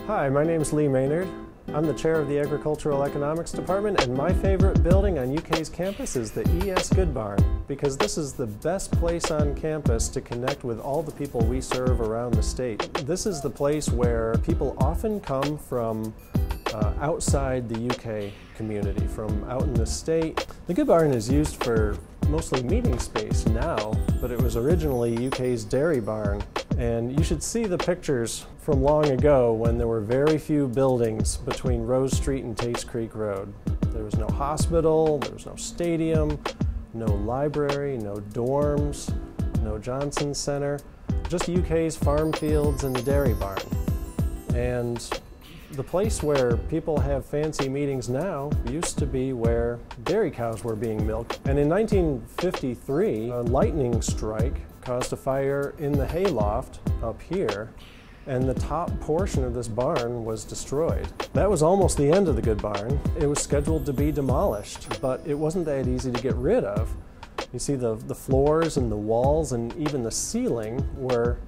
Hi, my name is Leigh Maynard. I'm the chair of the Agricultural Economics Department, and my favorite building on UK's campus is the ES Good Barn because this is the best place on campus to connect with all the people we serve around the state. This is the place where people often come from uh, outside the UK community, from out in the state. The Good Barn is used for mostly meeting space now, but it was originally UK's dairy barn. And you should see the pictures from long ago when there were very few buildings between Rose Street and Tates Creek Road. There was no hospital, there was no stadium, no library, no dorms, no Johnson Center, just UK's farm fields and the dairy barn. And the place where people have fancy meetings now used to be where dairy cows were being milked. And in 1953, a lightning strike caused a fire in the hayloft up here and the top portion of this barn was destroyed. That was almost the end of the good barn. It was scheduled to be demolished, but it wasn't that easy to get rid of. You see the, the floors and the walls and even the ceiling were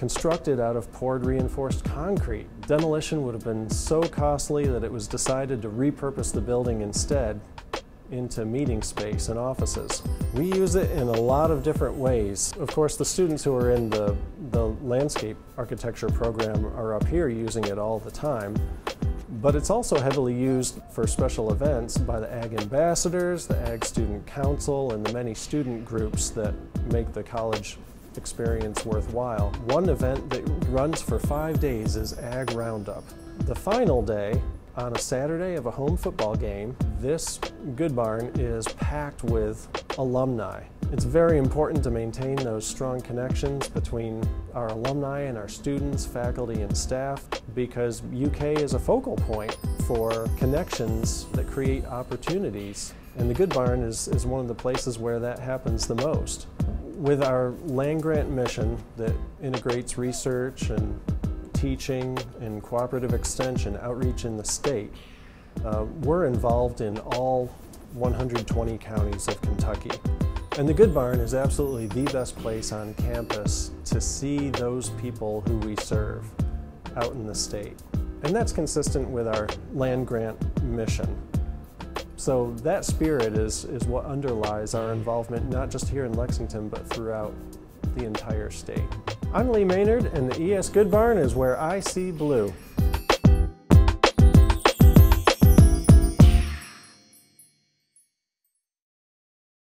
constructed out of poured reinforced concrete. Demolition would have been so costly that it was decided to repurpose the building instead into meeting space and offices. We use it in a lot of different ways. Of course, the students who are in the, the landscape architecture program are up here using it all the time. But it's also heavily used for special events by the Ag Ambassadors, the Ag Student Council, and the many student groups that make the college experience worthwhile. One event that runs for five days is Ag Roundup. The final day, on a Saturday of a home football game, this good barn is packed with alumni. It's very important to maintain those strong connections between our alumni and our students, faculty, and staff because UK is a focal point for connections that create opportunities. And the Goodbarn is, is one of the places where that happens the most with our land grant mission that integrates research and teaching and cooperative extension outreach in the state, uh, we're involved in all 120 counties of Kentucky. And the Good Barn is absolutely the best place on campus to see those people who we serve out in the state. And that's consistent with our land grant mission. So that spirit is, is what underlies our involvement, not just here in Lexington, but throughout the entire state. I'm Leigh Maynard, and the ES Good Barn is where I see blue.